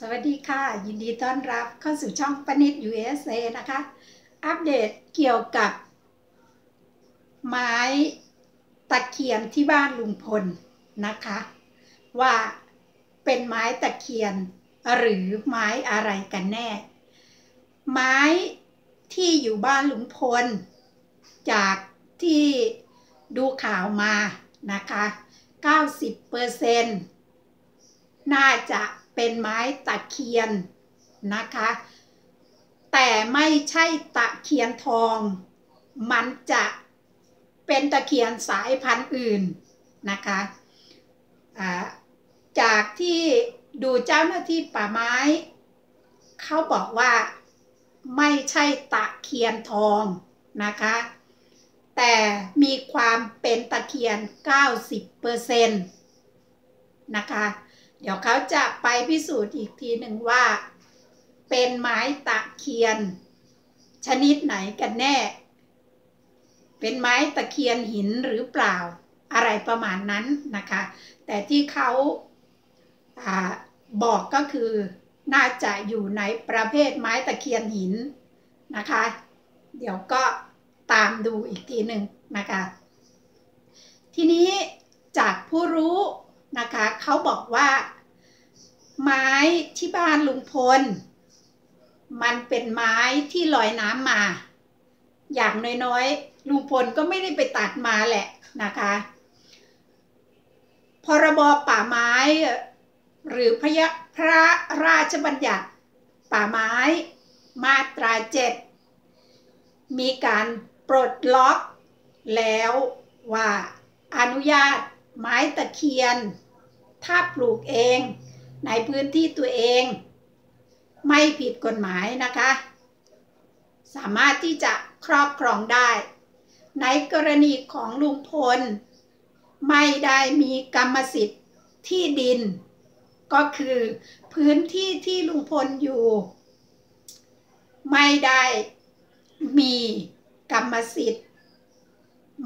สวัสดีค่ะ ยินดีต้อนรับเข้าสู่ช่องปนิด USA นะคะ อัปเดตเกี่ยวกับ ไม้ตะเคียนที่บ้านลุงพลนะคะ ว่าเป็นไม้ตะเคียนหรือไม้อะไรกันแน่ ไม้ที่อยู่บ้านลุงพล จากที่ดูข่าวมานะคะ 90%น่าจะ เป็นไม้ตะเคียนนะคะ แต่ไม่ใช่ตะเคียนทอง มันจะเป็นตะเคียนสายพันธุ์อื่นนะคะจากที่ดูเจ้าหน้าที่ป่าไม้ เขาบอกว่าไม่ใช่ตะเคียนทองนะคะ แต่มีความเป็นตะเคียน 90%นะคะ เดี๋ยวเขาจะไปพิสูจน์อีกทีหนึ่งว่า เป็นไม้ตะเคียน ชนิดไหนกันแน่ เป็นไม้ตะเคียนหินหรือเปล่าอะไรประมาณนั้นนะคะ แต่ที่เขาอาบอกก็คือน่าจะอยู่ในประเภทไม้ตะเคียนหินนะคะ เดี๋ยวก็ตามดูอีกทีหนึ่งนะคะ ทีนี้จากผู้รู้ นะคะเขาบอกว่า ไม้ที่บ้านลุงพล มันเป็นไม้ที่ลอยน้ำมา อย่างน้อยๆลุงพลก็ไม่ได้ไปตัดมาแหละนะคะพรบป่าไม้ หรือพระพระราชบัญญัติป่าไม้ มาตราเจ็ดมีการปลดล็อกแล้วว่าอนุญาตไม้ตะเคียน ถ้าปลูกเองในพื้นที่ตัวเอง ไม่ผิดกฎหมายนะคะ สามารถที่จะครอบครองได้ ในกรณีของลุงพล ไม่ได้มีกรรมสิทธิ์ที่ดิน ก็คือพื้นที่ที่ลุงพลอยู่ ไม่ได้มีกรรมสิทธิ์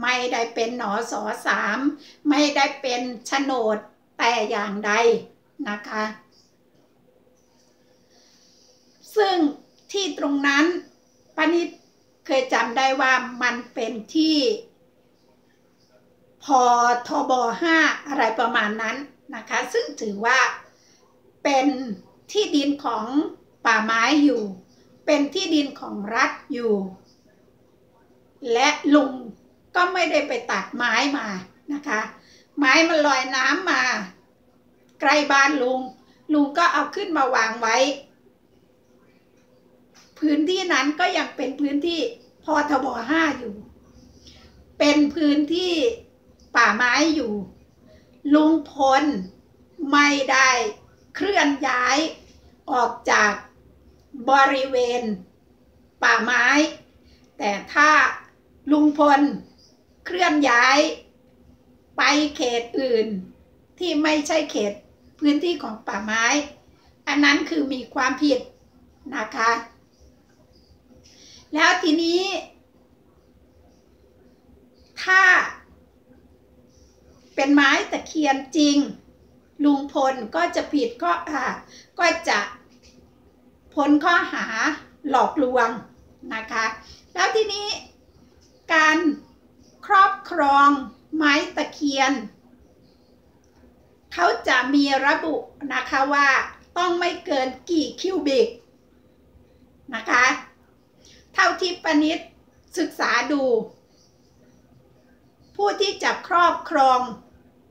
ไม่ได้เป็นหนอสอสาม ไม่ได้เป็นโฉนด แต่อย่างใดนะคะ ซึ่งที่ตรงนั้นปณิตเคยจำได้ว่ามันเป็นที่ พอทบ5อะไรประมาณนั้นนะคะ ซึ่งถือว่าเป็นที่ดินของป่าไม้อยู่ เป็นที่ดินของรัฐอยู่ และลุงก็ไม่ได้ไปตัดไม้มานะคะ ไม้มันลอยน้ำมา ใกล้บ้านลุง ลุงก็เอาขึ้นมาวางไว้ พื้นที่นั้นก็ยังเป็นพื้นที่พอทบห้าอยู่ เป็นพื้นที่ป่าไม้อยู่ ลุงพลไม่ได้เคลื่อนย้ายออกจากบริเวณ ป่าไม้ แต่ถ้าลุงพลเคลื่อนย้าย ไปเขตอื่น ที่ไม่ใช่เขตพื้นที่ของป่าไม้ อันนั้นคือมีความผิดนะคะ แล้วทีนี้ ถ้า เป็นไม้ตะเคียนจริง ลุงพลก็จะผิดก็อ่าก็จะพ้นข้อหาหลอกลวงนะคะ แล้วทีนี้การครอบครอง ไม้ตะเคียน เขาจะมีระบุนะคะว่าต้องไม่เกินกี่คิวบิกนะคะ เท่าที่ปณิตศึกษาดู ผู้ที่จะครอบครอง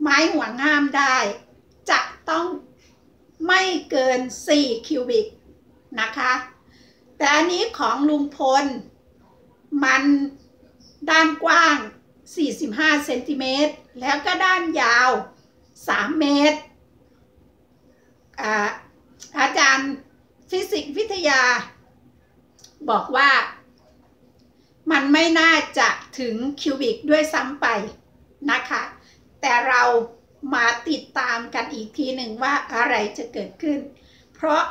ไม้ห่วงห้ามได้ จะต้องไม่เกิน 4 คิวบิกนะคะ แต่อันนี้ของลุงพล มันด้านกว้าง 45เซนติเมตรแล้วก็ด้านยาว 3 เมตรอาอาจารย์ฟิสิกส์วิทยา บอกว่ามันไม่น่าจะถึงคิวบิกด้วยซ้ำไปนะคะ แต่เรามาติดตามกันอีกทีหนึ่งว่าอะไรจะเกิดขึ้น เพราะ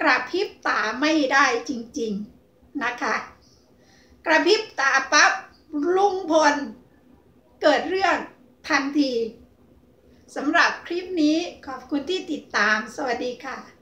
กระพริบตาไม่ได้จริงๆนะคะ กระพริบตาปั๊บลุงพล เกิดเรื่องทันทีสำหรับคลิปนี้ขอบคุณที่ติดตาม สวัสดีค่ะ